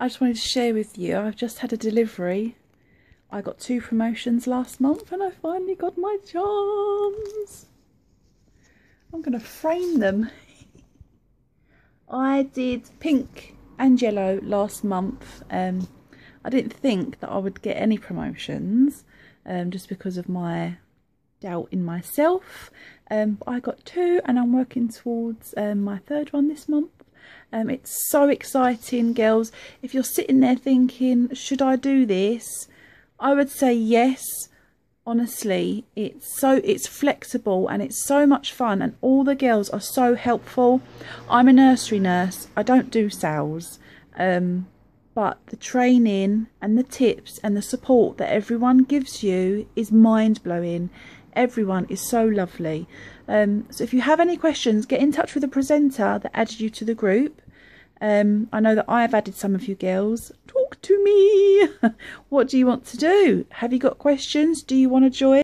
I just wanted to share with you, I've just had a delivery. I got two promotions last month and I finally got my charms. I'm going to frame them. I did pink and yellow last month. Um, I didn't think that I would get any promotions um, just because of my doubt in myself. Um, I got two and I'm working towards um, my third one this month. Um, it's so exciting, girls. If you're sitting there thinking, should I do this? I would say yes. Honestly, it's so it's flexible and it's so much fun and all the girls are so helpful. I'm a nursery nurse. I don't do sales. Um, but the training and the tips and the support that everyone gives you is mind-blowing. Everyone is so lovely. Um, so if you have any questions get in touch with the presenter that added you to the group. Um, I know that I have added some of you girls. Talk to me. What do you want to do? Have you got questions? Do you want to join